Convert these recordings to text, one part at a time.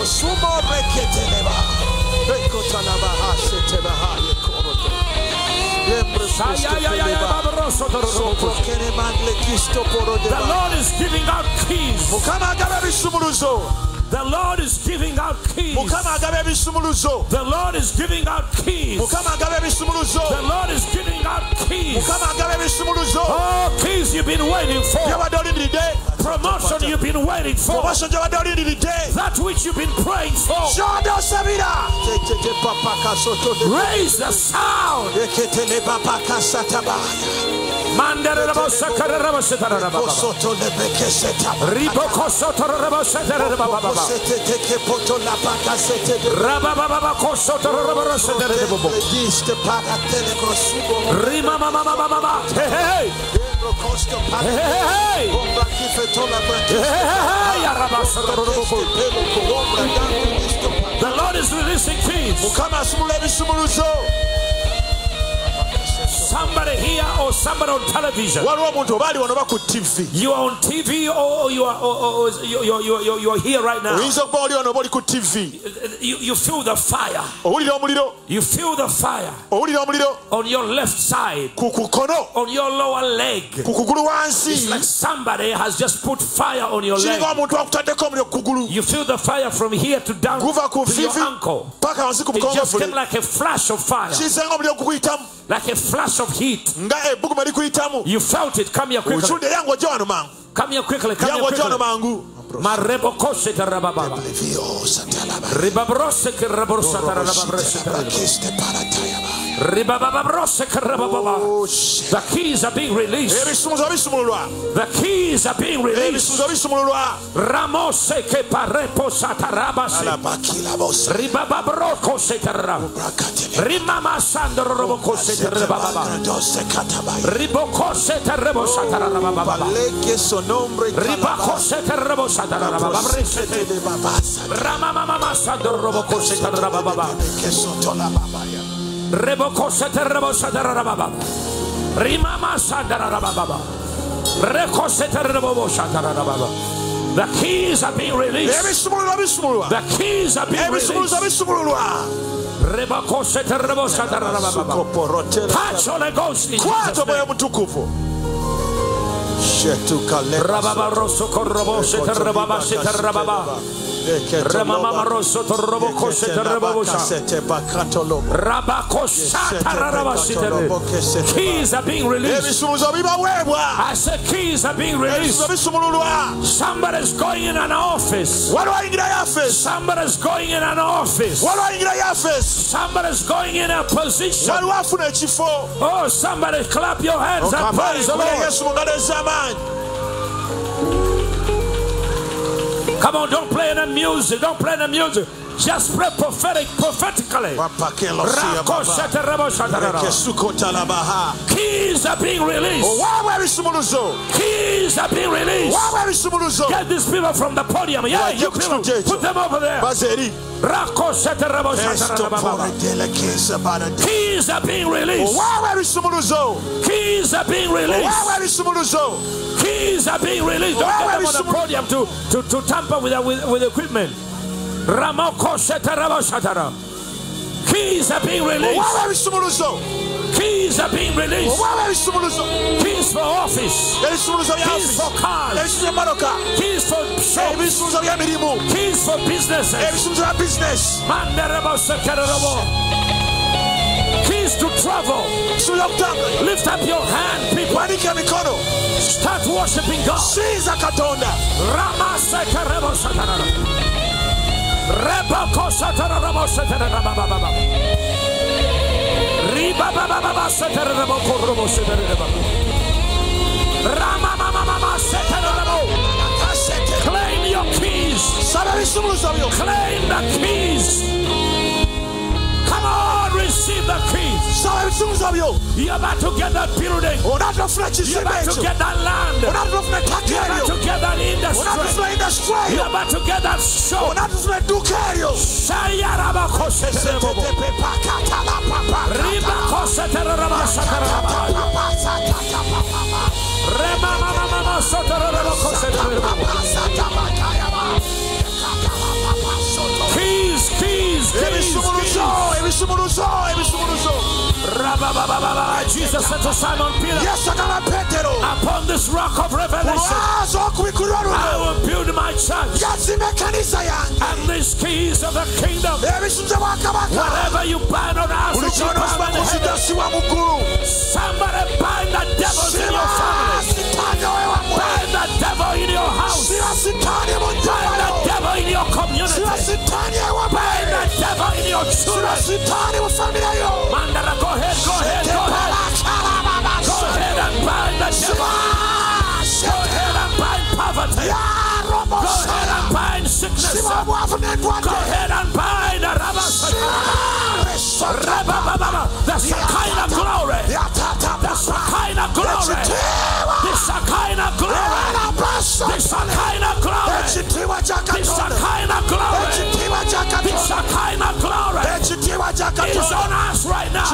kosumo reketeleba. Rekotalaba haseteba haye korodo. Yembre kostopeleba. Soprokene mangle kisto The. Lord is giving out keys. Mukama agaba ebisumuluzo. The Lord is giving out keys. Mukama agaba ebisumuluzo. The Lord is giving out keys. Mukama agaba ebisumuluzo. The Lord is giving out keys. Mukama agaba ebisumuluzo. Oh, keys you've been waiting for. Promotion you've been waiting for. Promotion. That which you've been praying for. Raise the sound. Hey, hey, The Lord is releasing keys. Mukama asumula ebisumuluzo. Somebody here or somebody on television. waliwo omuntu oba ali wano oba ku tv You are on TV or you are, or, or, you, you, you, you, are here right now. oyinza okuba oli wano oba oli ku tv You, you feel the fire. owulira omuliro You feel the fire owulira omuliro on your left side, ku kukono on your lower leg. ku kugulu It's like somebody has just put fire on your kiringa leg. omuntu akutaddeko omuliro ku kugulu You feel the fire from here to down guva ku to your fivi ankle. paka wansi ku It just came like a flash of fire, kiyisanga omuliro gukuyitamu like a flash of heat. nga ebbuguma likuyitamu You felt it. Come here quickly. okiwulidde yangu ojja wano mangu Come here quickly. Come here quickly. mangu Marebo koshe tarababa. Ribabrose ke raborsa tarababrose Ribababrose ke rabababa. The keys are being released. The keys are being released. ebisumuzo bisumululwa Ramose ke parepo satarabasi. alabakilabosa Ribababroko se tarab. Rimama sandoroboko se tarababa. Riboko se tarabo satarababa. Ribako se tarabo satarababa. Ramama se tarababa. Reboko seterebo satarababa. Rimama satarababa. Reko seterebo satarababa. The keys are being released. The keys are being released. bisumululwa Reboko seterebo Touch Holy Ghost in Jesus' name. Rababa rosso korobo seterababa seterababa. Ramama rosso torobo seterababa. Rabako satarababa seterababa. Keys are being released. I said keys are being released. Somebody's going in an office. waliwo ayingira yafesi Somebody's going in an office. waliwo ayingira yafesi Somebody's going in a position. waliwo afuna ekifo Oh, somebody clap your hands and praise the Lord. Come on, don't play the music. Don't play the music. Just pray prophetic, prophetically. Wapakelosiya Rako baba. shatarabo shatarabo. Rekesukotalabaha. Keys are being released. Oh, ebisumuluzo Keys are being released. Get these people from the podium. Yeah, you people. Put them over there. baze eri Rako shatarabo shatarabo. estoporedelekesabadati Keys are being released. Oh, owaabwe Keys are being oh, released. Keys are being released. Don't get them on the podium to, to, to tamper with, uh, with, with equipment. Ramoko shatara. Keys are being released. Keys are being released. Keys for office. Keys for cars. Keys for shops. Keys for businesses. Travel. Lift up your hand, people. Start worshiping God. Claim your keys. saba ebisumuluzo byo Claim the keys. Receive the keys. saba ebisumuluzo byo You're about to get that building. You're about to get that land. onaatera ofuna ettaka You're about to get that industry. You're about to get that shop. onaatera ofuna edduuka eryo Shayarabakoseterebo. Ebisumuluzo ebisumuluzo Rababababa. Jesus said to Simon Peter, yesu agamba petero Upon this rock of revelation, I will build my church, yazimba ekkanisa yange and these keys of the kingdom, whatever you bind on earth, buli be bound in heaven. kuzigasibwa mu ggulu Somebody bind the devils in your family. Bind the devil in your house. Sitaani Bind ewammwe the devil in your children. sitaani mu famireyo Mandara, go ahead, go ahead, go ahead. Go ahead and bind the devil. Go ahead and bind poverty. Go ahead and bind sickness. Go ahead and bind the Rabba. That's the kind of glory. That's the kind of glory. This is the kind of glory. This is the kind of glory. This the katonda kind of ekitiibwa kya It's katonda on us right now.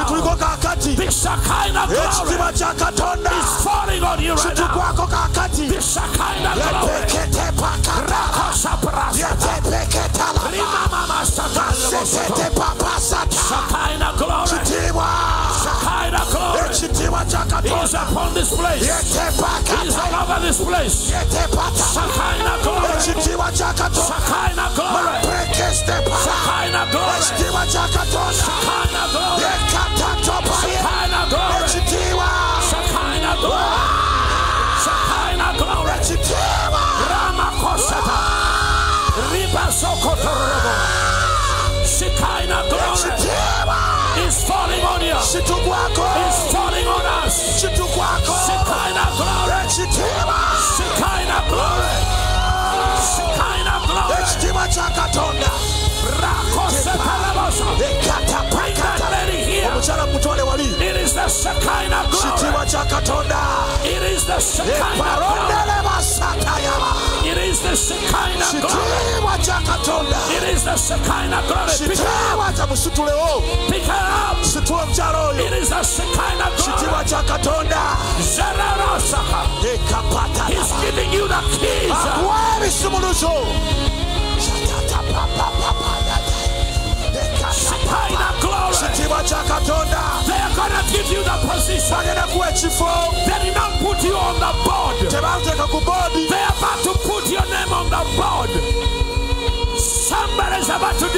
This the kind of glory. kya katonda It's falling on you right now. kitugwako kakati This the of glory. glory. kitiibwa Shekinah glory. ekitiibwa kya He's katonda upon this place. Yetepakata all over this place. Shekinah glory. ekitiibwa kya glory. prekestepa Shekinah glory. ekitiibwa kya katonda Shekinah glory. ekatatopaye Shekinah glory. ekitiibwa Shekinah glory. Shekinah glory. ekitiibwa Ramakosata. Ribasokotorobo. Shekinah glory ekitiibwa is falling on you. kitugwako katonda. Omukyala mutwale wali kitiibwa kya katonda. Ebisumuluzo They are gonna give you the position. bagenda kuwa ekifo They did not put you on the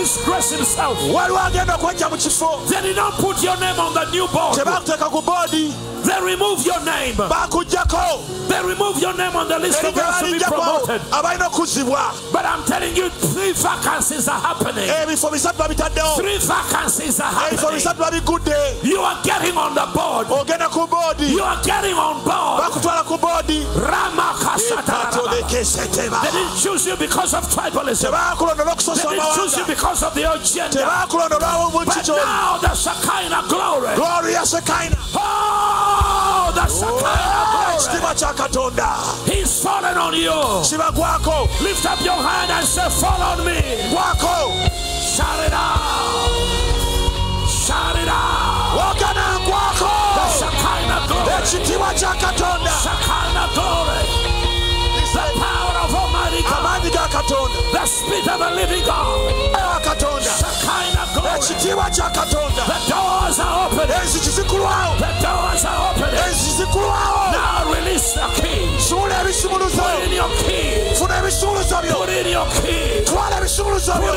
Somebody's about to disgrace himself. waliwo agenda kwejja mu kifo They did not put your name on the new board. tebakuteeka ku boodi They remove your name. They remove your name on the list of those to be promoted. abalina okuzibwa But I'm telling you, three vacancies are happening. Eh, ebifo bisatu babitaddewo Three vacancies are eh, ebifo happening. bisatu babigudde You are getting on the board. ogenda ku boodi You are getting on board. bakutwala ku boodi Ramakashatarababa. katolekesiteba They didn't choose you because of tribalism. tebakulonda They didn't choose you amawanga because of the agenda. But now the Shekinah glory. glory ya sekaina Oh, the Shekinah glory. ekitiibwa kya katonda He's fallen on you. Lift up your hand and say, Fall on me. Shout it out. Shout it out. The Shekinah glory. Shekinah glory. The power of Almighty God. amaanyi ga katonda The spirit of the living God. Ekitiibwa kya katonda The doors are opening. enzigi zikulwawo The doors are opening. enzigi zikulwawo Now release the keys. suula ebisumuluzo Put in your keys. funa ebisumuluzo byo Put in your keys. twala ebisumuluzo byo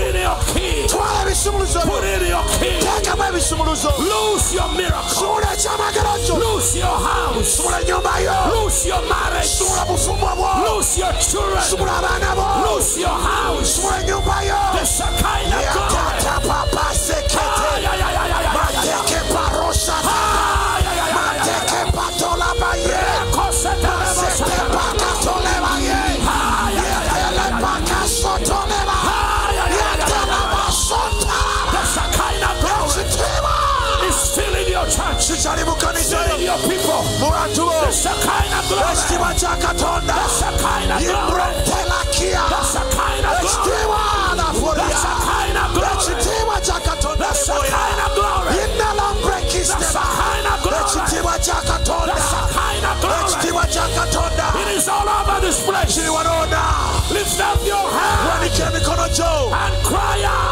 twala ebisumuluzo byo Put in your keys. teekamu ebisumuluzo Lose your miracle. suula ekyamagero kyo Lose your house. suula ennyumba yo Lose your marriage. suula bufumbo bwo Lose your children. suula abaana bo Lose your house. suula ennyumba yo mu bantu bo The Shekinah glory. ekitiibwa kya katonda The Shekinah glory. ibrotelakia The Shekinah glory. ekitiibwa The nafolia Shekinah glory. ekitiibwa kya katonda The Shekinah glory. The inalambrekisteba Shekinah glory. ekitiibwa kya The Shekinah glory. ekitiibwa kya katonda It is all over this place. Lift up your hand wanika emikono gyo and cry out.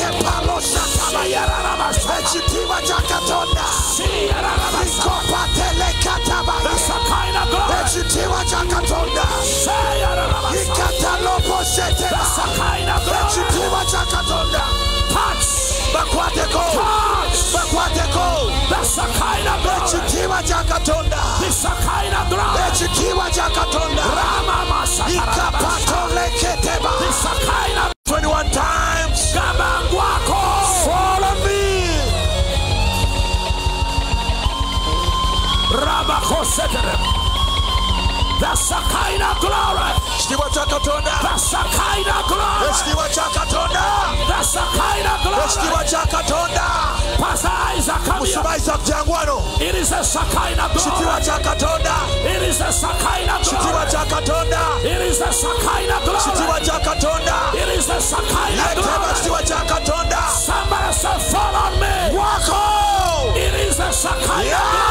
That's the kind of a kind of God. Basakaina glory. Shikiwa cha Katonda. Glory. Shikiwa cha Katonda. Glory. Shikiwa cha Katonda. Isaac Kamia. Isaac Jangwano. It is a Sakaina glory. Shikiwa cha It is a Sakaina glory. Shikiwa cha It is a Sakaina glory. Shikiwa cha It is a Sakaina glory. Let's have a Somebody say, fall me. Walk on. It is a Sakaina yeah.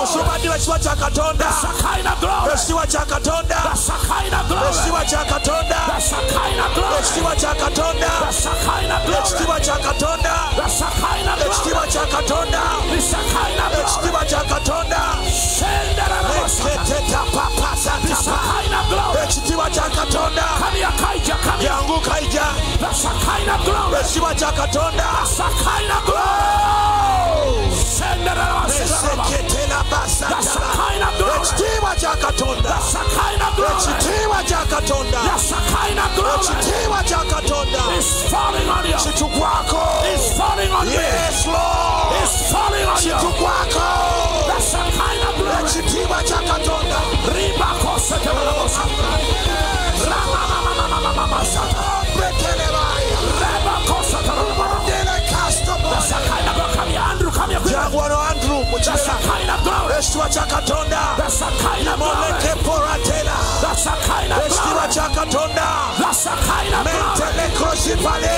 Musuma ndiwe kiwa kya Katonda ekiwa kya Katonda ekiwa kya Katonda ekiwa kya Katonda ekiwa kya Katonda ekiwa kya Katonda ekiwa kya Katonda ekitiibwa kya katonda yangu kaija ekitiibwa kya katonda ekitiibwa kya katonda ekitiibwa kya katonda ekitiibwa kya katonda kitugwako cha katonda poratela ekiwa cha katonda mentelekosipale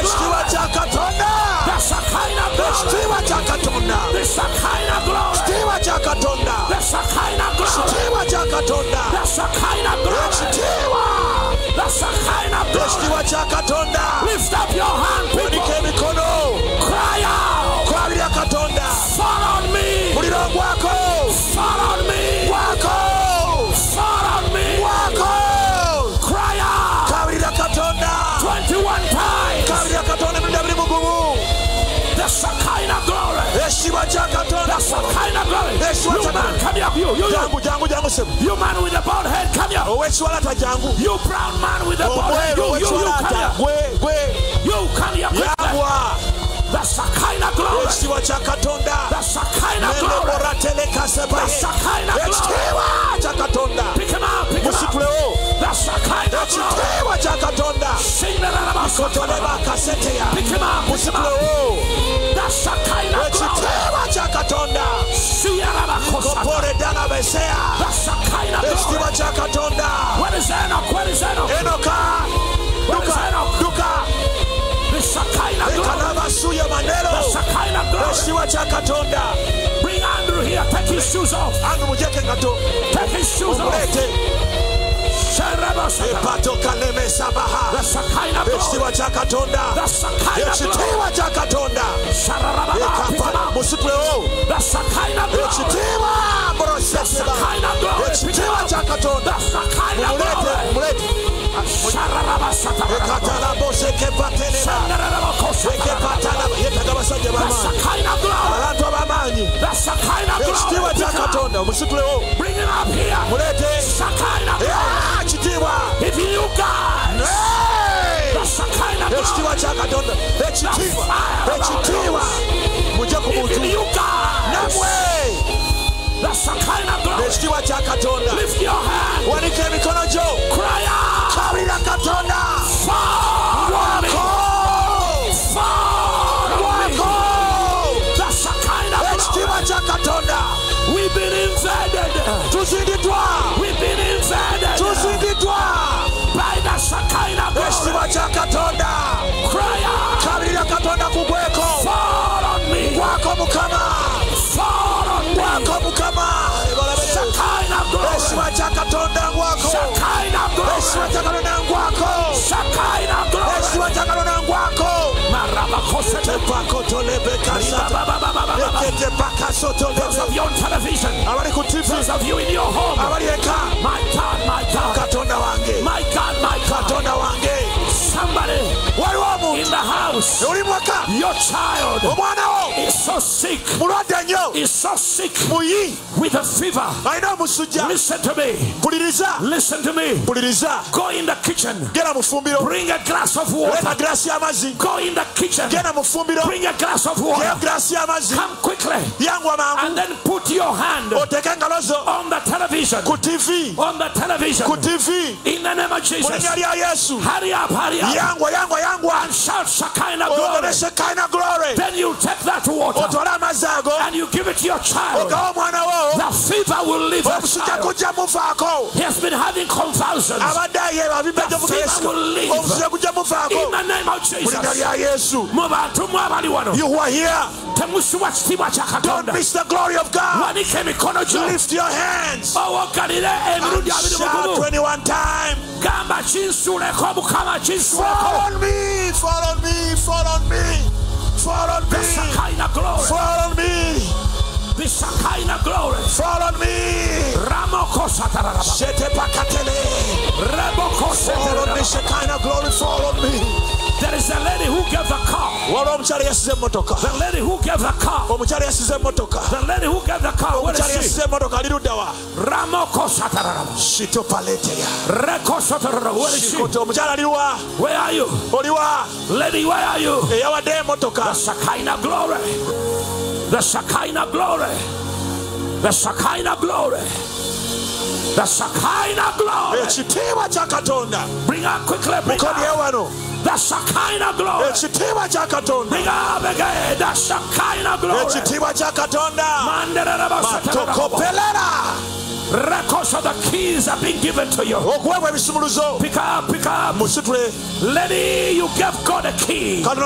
ekiwa cha katonda ekiwa cha katonda ekiwa cha katonda ekiwa cha katonda ekiwa lift up your hand Man, come here. You, you, jangu jangu jangu You man with the bald head, come here. jangu You brown man with the bald head. You, you, you, come here. gwe gwe You come here quickly. The Shekinah glory. ekitiibwa kya katonda The Shekinah glory. The Shekinah glory. ekitiibwa kya katonda Pick him up, pick him up. musitulewo The Shekinah glory. kya katonda Masotoleba kaseteya. Pick him up, push him up. Dashakaina Ekitema Bring Andrew here. Take his shoes off. Andrew. Take his shoes off epatokalemesamaha ekitiibwa kya katonda ekitiibwa kya musitulewo ekitiibwa borosesema ekitiibwa kya katonda mumulete. ekitiibwa kya katonda omusitulewo mulete. Ekitiibwa ekitiibwa kya katonda ekitiibwa ekitiibwa mujje ku muntu the kind glory. Lift your hand. Wanika emikono gyo. Cry out. abira katonda. Ekitima kya katonda. Tuzindiddwa tuzindiddwa ekitima kya katonda. Shekinah glory. Yesu atakalo katonda ngwako Shekinah glory. ekitiibwa kya katonda ngwako Marabakosete. tepakotolebekasata Those of you on television, abali ku tv those of you in your home, abali eka. My God, my God, katonda wange. My God, my God, katonda wange. Somebody. Waliwo in the house, your child. Is so sick, is so sick. With a fever. Listen to me, listen to me. Go in the kitchen, genda mu ffumbiro bring a glass of water. Go in the kitchen, genda mu ffumbiro bring a glass of water. Come quickly. And then put your hand oteeke engalo zo on the television. On the television. In the name of Jesus. Hurry up, hurry up. And shout Shekinah oh, glory. ogole shekinah glory. Then you take that water oh, ago and you give it to your child. Oh, wo. The fever will leave that child. He has been having convulsions. The fever will leave. In the name of Jesus. lya yesu. Mu bantu mwe abali wano. You who are here. Temusibwa kitiibwa kya don't miss the glory of god. Wanika emikono gyo lift your hands. Eh, and abiri mu shout 21 times gamba kinsuuleko fall on me fall on me fall on me. The Shekinah glory. Fall on me. The Shekinah glory. Fall on me. Ramoko satararaba shete pakatele. Reboko fall on me satararaba shekinah glory fall on me there is a lady who gave the car. Waliwo omukyala yasize emmotoka the lady who gave the car. Omukyala yasize emmotoka the lady who gave the car where omukyala she? yasize emmotoka ali ludda wa ramoko satararaba shito paleteya. Reko satararaba where is she? Shikoto omukyala ali wa where are you? Oli wa lady where are you? Eh, Eyawadde emmotoka the Shekinah glory, the Shekinah glory, the Shekinah glory, the Shekinah glory. Eh, ekitiibwa kya katonda. Bring her quickly, bring her. wano The Shekinah glory. ekitiibwa kya katonda Bring her up again, the Shekinah glory. ekitiibwa kya katonda Mandarabashatarababa. matokopelera Records the keys are being given to you. Oh, ebisumuluzo Pick up, pick up. Lady, you gave God a key. Of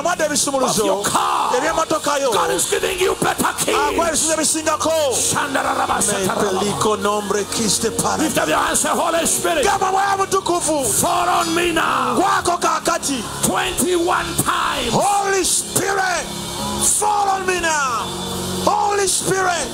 your car. God is giving you better keys. Ah, akwebisiza ebisingako Shandarabashatarababa. nombre kiste para Lift up your hands, say, Holy Spirit, fall on me now. 21 times. holy spirit fall on me now holy spirit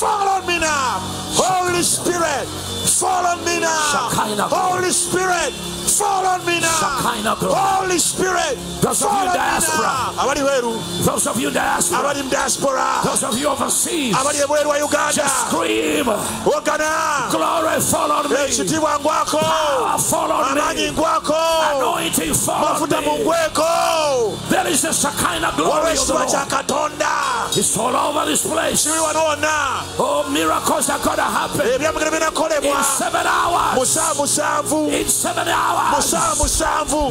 fall on me now. Holy spirit fall on me now. Holy spirit fall on me now. Shekinah glory. holy spirit Those of you diaspora. abali weeru Those of you diaspora, abali diaspora. Those of you overseas, abali ebweru uganda. Just scream, wogana glory fall on me, ekitiibwa ngwako power fall on me, ngwako. Anointing fall on mafuta me. mungweko. There is a Shekinah glory of the Lord. It's all over this place. kiri wano wonna Oh, miracles are going to happen in seven hours. In seven hours,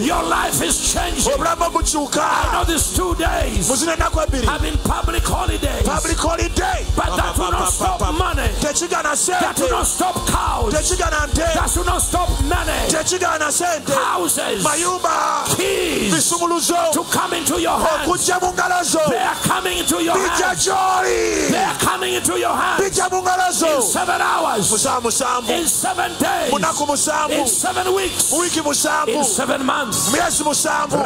your life is changing. I know these two days muzina ennaku ebiri have been public holidays, public holiday. But that will not stop money. That will not stop cows. That will not stop money. Houses, keys. To come into your hands. okujja mu ngalo zo They are coming into your hands. They are coming into your hands. Bijja mu ngalo zo in seven hours, in seven days, in seven weeks, wiiki musanvu in seven months. myezi musanvu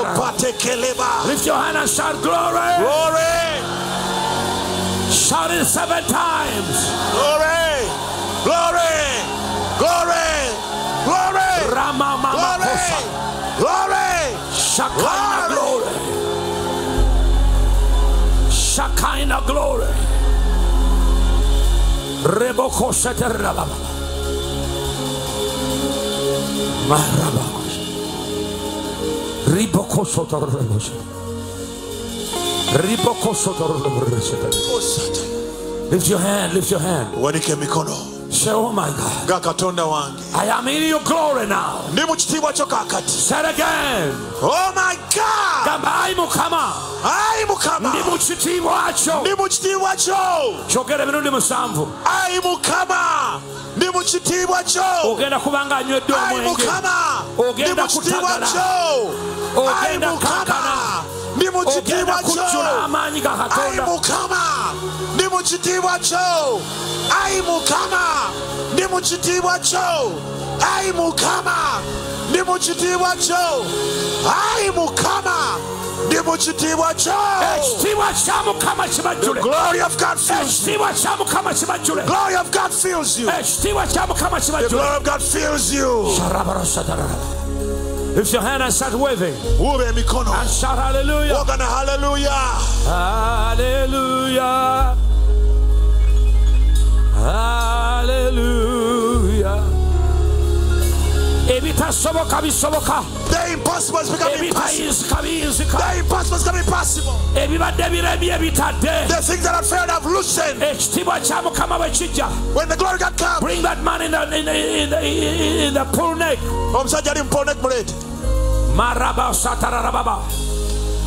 opatekeleba Lift your hand and shout glory. glory. Shout it seven times. glory. Glory. Glory. Glory. Rama Mama glory. glory. Shekinah glory. Shekinah glory. Reboko Seterababa. Marabakos. Ribokosotoroboshe. Ribokosotoroboshe. Lift your hand, lift your hand. wanike emikono Say, Oh my God, nga katonda wange I am in your glory now. ndi mu kitiibwa kyo kakati Say it again. oh my god Gamba, ayi Mukama, ayi mukama ndi mu kitiibwa kyo. ndi mu kitiibwa kyo kyogera emirundi musanvu ayi mukama ndi mu kitiibwa kyo ogenda kubanga anywedde ayi omwenge. Ogenda mu kitiibwa kyo Ogenda mukama. kankana. ndi mu kitiibwa kyo amaanyi ga katonda. Mukama. Ndi mu kitiibwa kyo ayi mukama. Ndi mu kitiibwa kyo ayi mukama. Ndi mu kitiibwa kyo ayi mukama ndi mu kitiibwa kyo ekitiibwa kya mukama the eh, kibajjule glory of god fills you. Eh, ekitiibwa kya mukama kibajjule glory of god fills you. Ekitiibwa kya mukama the kibajjule glory of god fills you. Lift your hand and start waving and shout hallelujah. haleluya Hallelujah. Hallelujah. The impossible is becoming possible the impossible is becoming possible. Ebibadde biremye bitadde. The things that are failed have loosened. Ekitiibwa kya mukama bwe kijja. When the glory god comes bring that man in the, in the, in the, in the pool neck. Omusajja ali muponek mulete maraba satararababa.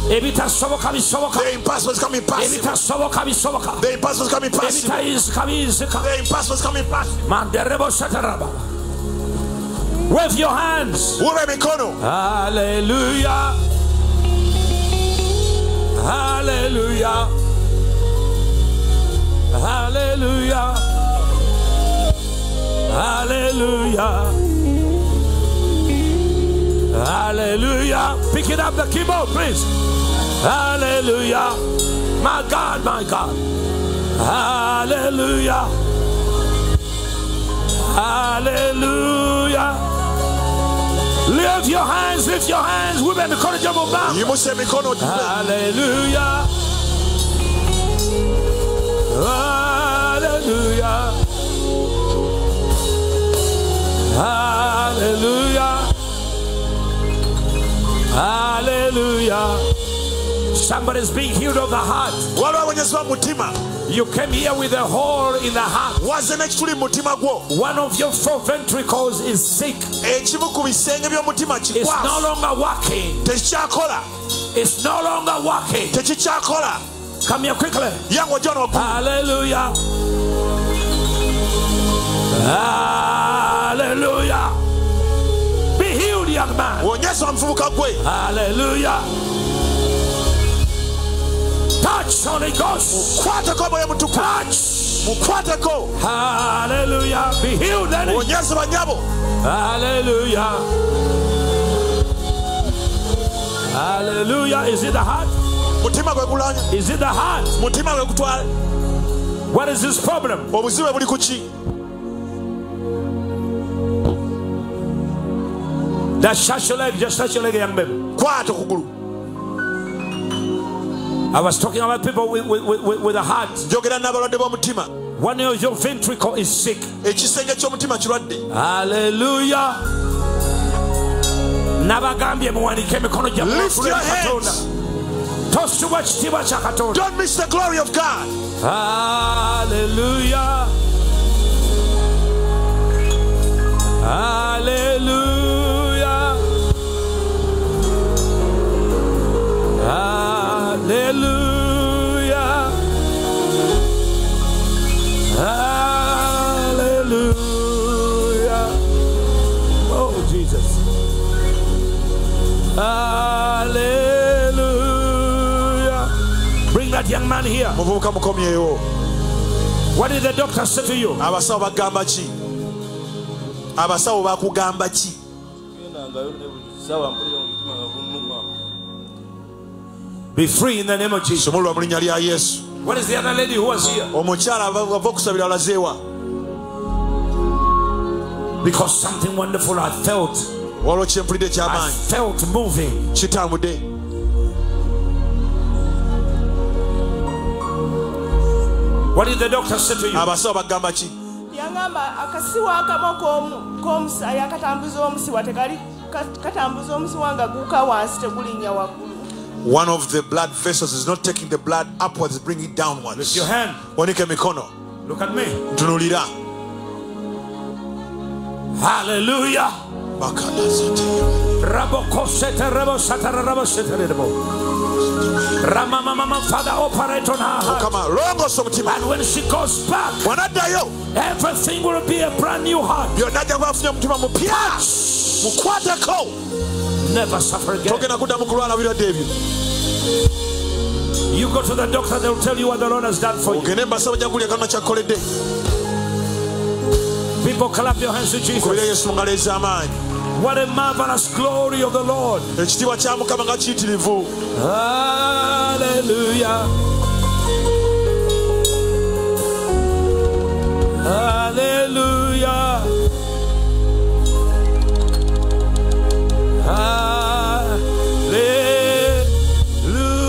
Ebitasoboka bisoboka the impossible is coming possible ebitasoboka bisoboka the impossible is coming possible ebitayinzika biyinzika the impossible is coming possible manderebo sataraba wave your hands. Hallelujah. Hallelujah. Hallelujah. Hallelujah. Hallelujah. Pick it up the keyboard please. Hallelujah. My god my god. Hallelujah. Hallelujah lift your hands lift your hands women mikono gyo mu bbanga yimusa emikono Hallelujah. Hallelujah. Hallelujah. Hallelujah. Somebody's being healed of the heart. waliwo abonyezebwa mu mutima You came here with a hole in the heart. wazze n'ekituli mu mutima gwo One of your four ventricles is sick. ekimu ku bisenge by'omutima It's no longer working. It's no longer working. Come here quickly. yange ojja wano waggulu Hallelujah. Hallelujah. Be healed, young man. wonyesa muvubuka gwe Hallelujah. Touch, Holy Ghost. kwateko mwoyo mutuku Touch. mukwateko Hallelujah. Be healed, then. wonyeze banyabo Hallelujah. Hallelujah. Is it the heart? mutima gwe gulanya Is it the heart? mutima gwe gutwala What is this problem? obuzibe buli ku ki Just touch your leg. Just touch your leg, young kwata okugulu I was talking about people with, with, with, with a heart. njogera n'abalwadde b'omutima One of your ventricle is sick. ekisenge ky'omutima kirwadde Hallelujah. nabagambye muwanike emikono gyammwe Lift your waggulu eri katonda hands. tosubwa kitiibwa kya katonda don't miss the glory of god. Hallelujah. Mukomyewo What did the doctor say to you? abasawo bagamba ki abasawo bakugamba ki gendanga ne buli ssaawa mpulira omutima nga gunnuma Be free in the name of Jesus. somulwa mu linnya lya yesu What is the other lady who was here? omukyala ava okusabira alazeewa Because something wonderful I felt. kyempulidde I ekyamaanyi felt moving. kitambudde What did the doctor say to you? abasawo bagamba ki yagamba akasiwa akamu k'omu- k'omusaayi akatambuza omusiwa tekali ka- katambuza omusiwa nga guuka wansi tegulinnya waggulu one of the blood vessels is not taking the blood upwards bring it downwards Lift your hand. wanike mikono Look at me. ntunulira Hallelujah. Bakadazate. Rabokosete rebosata rabosete. Ramamama, Father, operate oh, on her heart. kama longosa omutima And when she goes back, everything will be a brand new heart. byonna ajja kubafunye omutima mupya mukwateko Never suffer again. togenda kuddamu kulwala birwadde ebyo You go to the doctor, they'll tell you what the Lord has done for you. ogende mbasaba jagulya kalina kyakkoledde People clap your hands to Jesus. Yesu mu ngalo ez'amaanyi What a marvelous glory of the Lord. ekitiibwa kya mukama nga kiyitirivu Hallelujah. Hallelujah.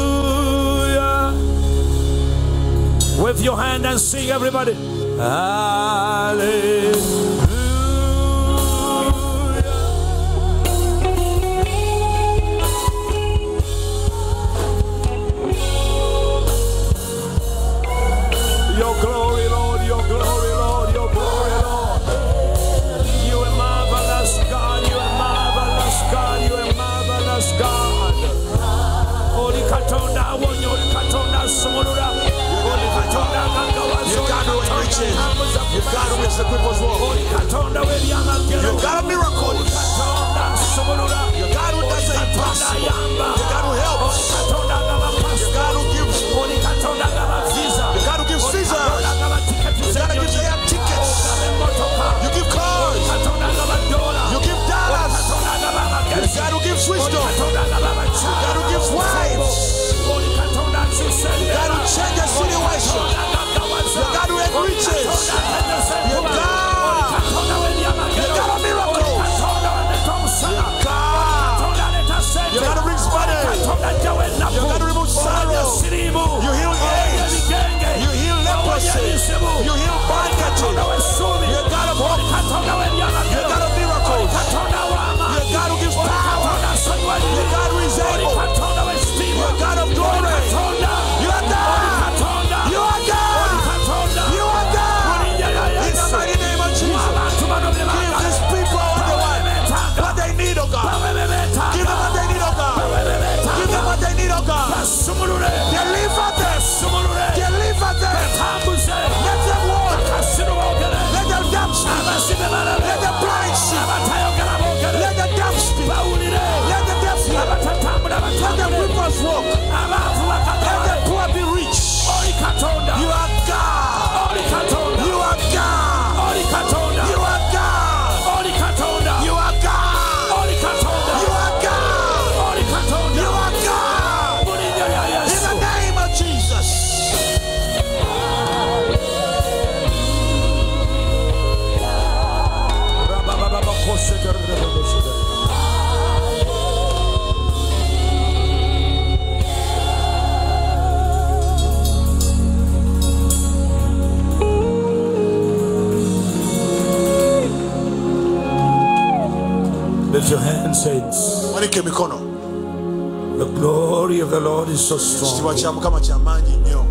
Hallelujah. Wave your hand and sing, everybody. Hallelujah. You got miracles. oli katonda asumulula, You got who does oli the katonda impossible. The glory of the Lord is so strong. kya mukama kyamaanyi nnyo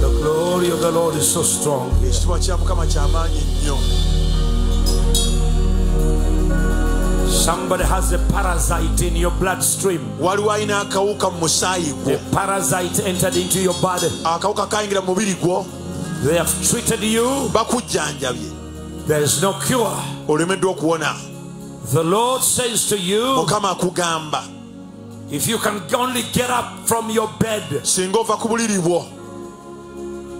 The glory of the Lord is so strong. ekitiibwa kya mukama kyamaanyi nnyo Somebody has a parasite in your bloodstream. waliwo alina akawuka mu musaayi gwo The parasite entered into your body. akawuka kayingira mu mubiri gwo They have treated you. bakujjanjabye There is no cure. olemeddwa okuwona The Lord says to you, mukama akugamba. If you can only get up from your bed singa ova ku buliri bwo.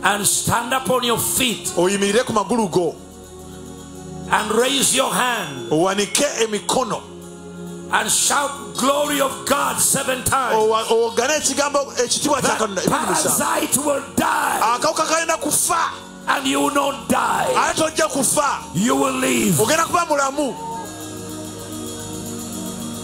and stand up on your feet oyimirire ku magulu go. and raise your hand owanike emikono. and shout glory of God seven times, owa- ogane ekigambo ekitiibwa kya that katonda emirundi musanvu. parasite will die. Akawuka kalina kufa and you will not die. ate tojja kufa You will live.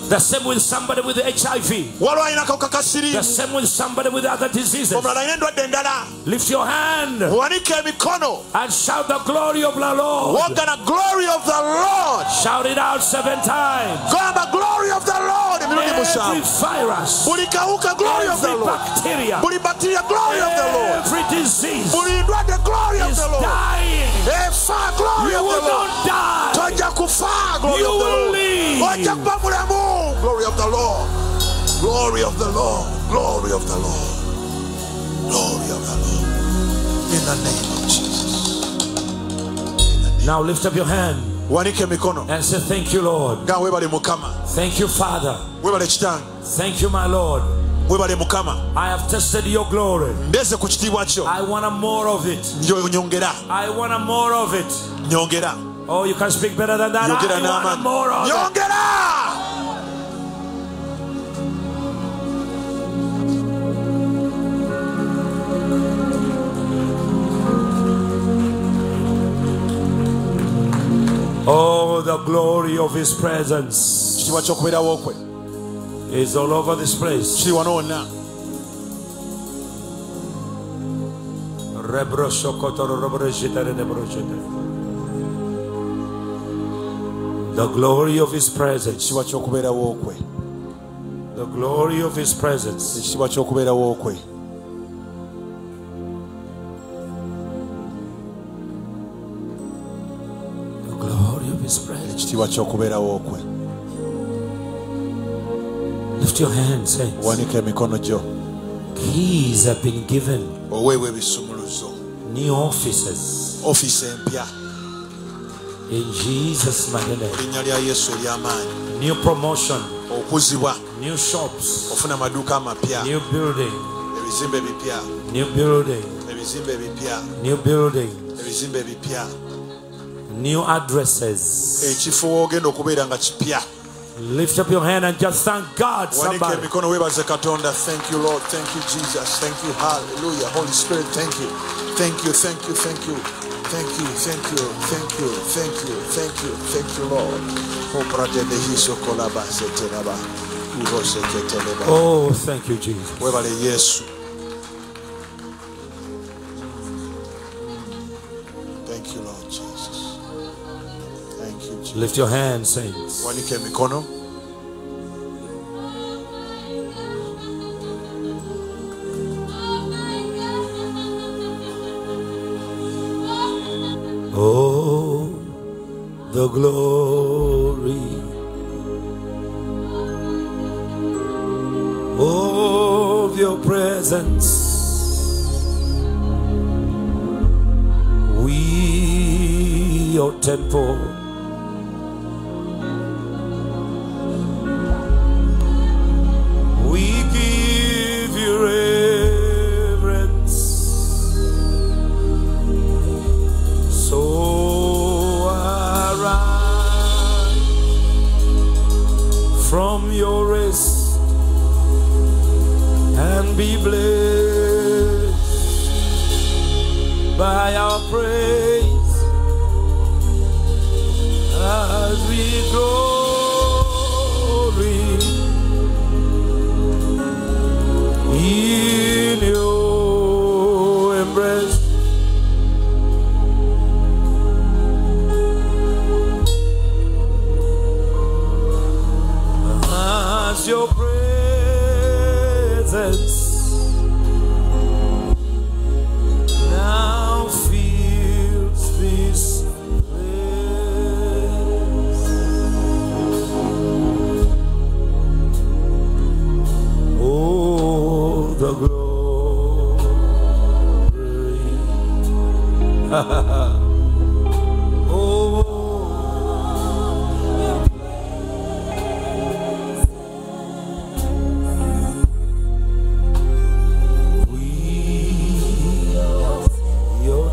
Ogenda kuba mulamu The same with somebody with HIV. waliwo alina akawuka ka The same with somebody with other diseases. omulala alina endwadde endala Lift your hand and shout the glory of the Lord. wogana glory of the lord Shout it out seven times. gamba glory of the lord Every virus, buli kawuka glory of the every bacteria, buli bacteria glory of the lord every disease ndwadde glory of the lord dying. glory You of the will lord not die. tojja kufa glory You will live. Ojja kuba mulamu glory of the lord. Glory of the lord. Glory of the lord. Glory of the lord. In the name of jesus. Now lift up your hand wanike and say, Thank you, Lord. nga weebale mukama. Thank you, Father. kitange. Thank you, my Lord. mukama. I have tested your glory. ndeze ku kitiibwa kyo I want more of it. Nyo- nyongera. I want more of it. nyongera. Oh, you Oh, the glory of His presence kitiibwa ky'okubeerawo kwe is all over this place. kiri wano wonna Rebro shokotoro robro jitare nebro jitare. The glory of His presence. ekitiibwa ky'okubeerawo kwe The glory of His presence. ekitiibwa ky'okubeerawo kwe ekitiibwa ky'okubeerawo kwe Lift your hands, eh? saints. wanika emikono gyo Keys have been given. oweebwa ebisumuluzo New offices. ofiisi empya In Jesus' mighty name. linnya lya yesu ery'amaanyi New promotion. okuzibwa New shops. ofuna amaduuka amapya New building. ebizimbe ebipya New building. ebizimbe ebipya New building. ebizimbe ebipya new addresses. Lift up your hand and just thank God. Somebody. Thank you, Lord. Thank you, Jesus. Thank you. Hallelujah. Holy Spirit, thank you. Thank you, thank you, thank you. Thank you, thank you, thank you, thank you, thank you, thank you, Lord. Oh, thank you, Jesus. Lift your hand, saints. Oh, the glory of your presence. We, your temple.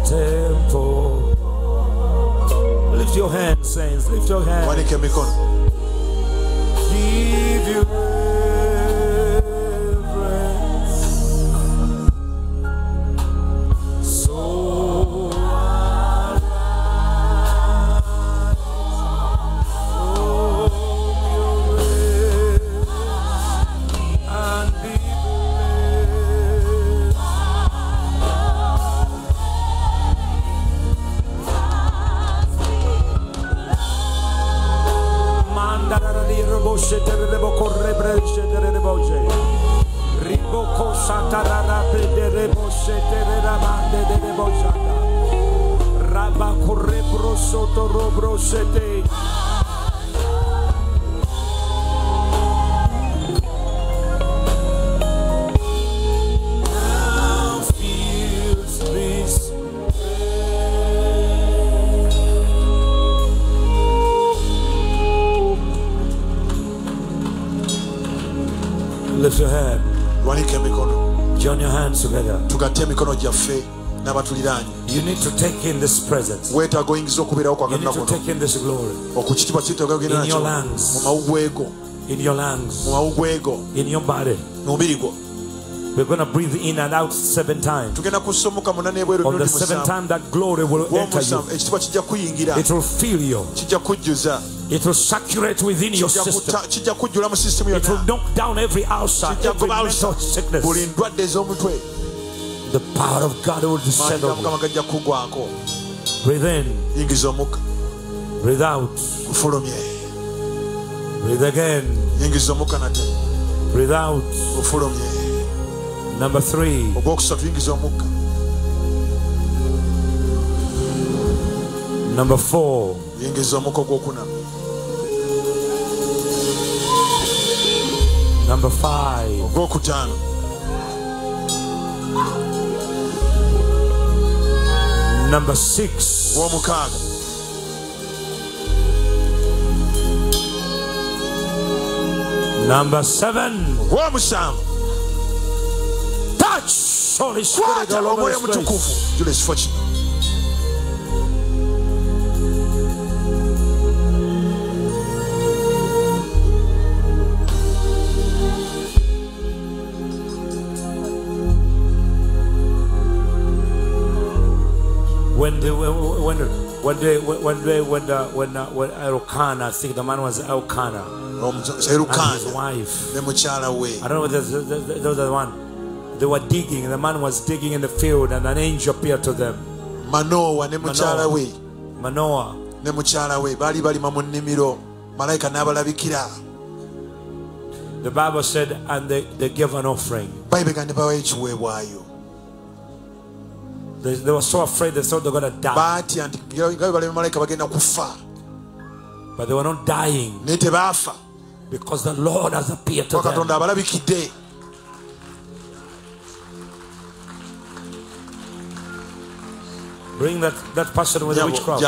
Temple. Lift your hands, saints. Lift your hands. Lift your hand. lwanika emikono Join your hands together. tugatte emikono gyaffe n'abatuliraanye You need to take in this presence. weetaaga oyingiza okubeerawo kwa You need to take in this glory okukitibwa your nakyo lungs. mu your mu lungs, mawugwe go in your body. mu mubiri gwo We're going to breathe in and out seven times. tugenda kusomuka munana ebweru On the seventh time, that glory will enter you. gwomusanvu ekitibwa kijja kuyingira It will fill you. It will saturate within your system. kuta- kijja kujjula mu sisitemu It will knock down every outside, every mental sickness. buli ndwadde ez'omutwe The power of God will descend on you. mukama gajja kugwako Breathe in, breathe out, breathe again, yingiza omukka nate breathe out. Number three, ogwokusatu yingiza omukka number four, yingiza omukka ogwokuna number five, number six, number seven. This place. mutukuvu jula ekifo kino When the when when they when they when the when uh, when Elkanah, I think the man was Elkanah and his wife. ne mukyala we I don't know whether th- th- th- those are the one. They were digging. The man was digging in the field, and an angel appeared to them. manowa ne mukyala we. Manoah. ne mukyala we. Baali balima mu nnimiro. Malayika n'abalabikira. The Bible said, and they, they gave an offering. bayibega ne bawayo ekiweebwayo. They, they were so afraid they thought they were going to die, baatya nti nga bwe balema malayika bagenda kufa. But they were not dying. Because the Lord has appeared to them. Bring that, that person with the witchcraft.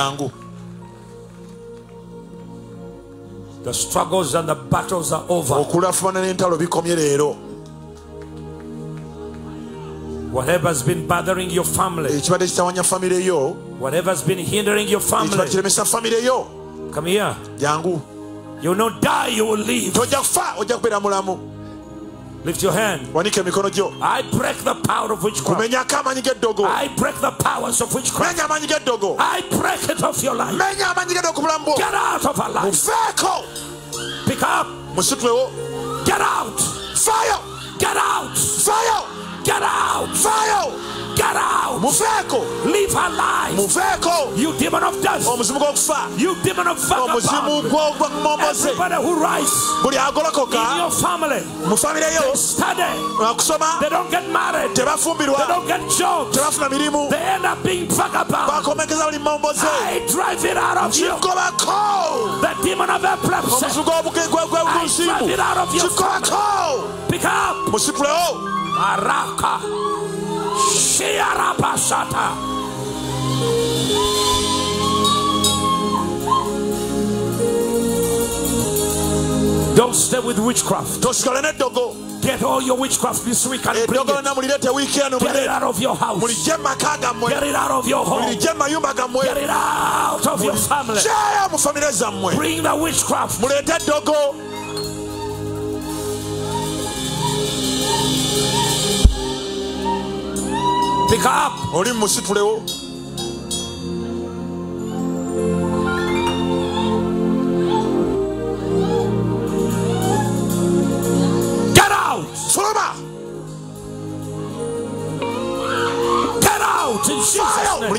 The struggles and the battles are over. okulafumana n'entalo bikomye leero Whatever's been bothering your family, ekibadde kitawanya famire yo whatever's been hindering your family, kiremesa famire yo come here. jangu You will not die, you will live. tojja kufa ojja kubeera mulamu Lift your hand. wanika emikono gyo I break the power of witchcraft. kumenyako amaanyi g'eddogo I break the powers of witchcraft. menya amaanyi g'eddogo I break it off your life. menya amaanyi g'eddogo ku bulamu bwo Get out of our life. muveeko Pick up. musitwewo Get out. faayo Get out. faayo Get out. faayo Get out. muveeko Leave her life. muveeko You demon of death. Oh, gw'okufa You demon of vagabond. Oh, momboze Everybody who rise buli in your family, mu famire yo they study. They don't get married. They don't get jobs. They end up being vagabond. bakomekeza buli momboze I drive it out of you. The demon of epilepsy. Oh, I drive it out of kigobako Pick up. Araka. Shiarabasata. Don't stay with witchcraft. Get all your witchcraft this week and eh, bring it. lonna mulireete wiiki eno Get it out of your house. mulijje mu maka gammwe Get it out of your home. mulijje mu mayumba gammwe Get it out of your family. kyeyo mu famire zammwe Bring the witchcraft. Pick up. oli mu musitulewo Get out. fuluma Get out in Jesus' name.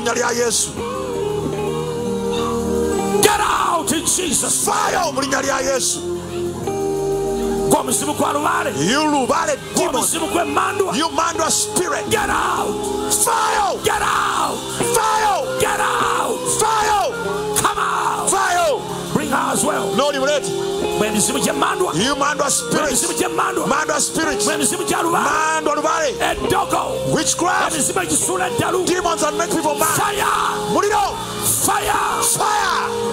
Get out in Jesus' name. Omuzimu gwa lubaale You Lubale demon. omuzimu gw'emmandwa You Mandra spirit. get out Fire! get out Fire! get out Fire! come out Fire! bring her as well No liberate. bwe mizimu gy'emmandwa You Mandra bwe spirit. mizimu gy'emmandwa Mandra spirit. bwe mizimu gya lubaale Mandra Lubale. eddogo Witchcraft. emizimu egisuula eddalu Demons that make people mad. fire Muliro. fire Fire!